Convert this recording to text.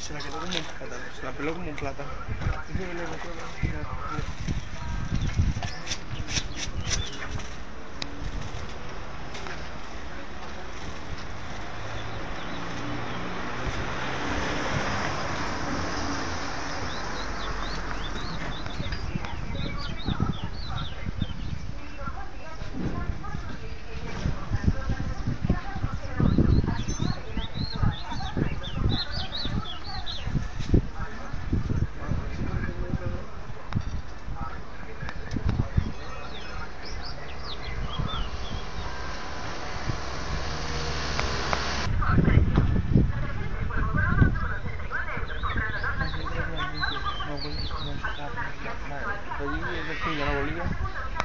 se la quedó como un plátano, se la peló como un plátano. allí y es el que ya no.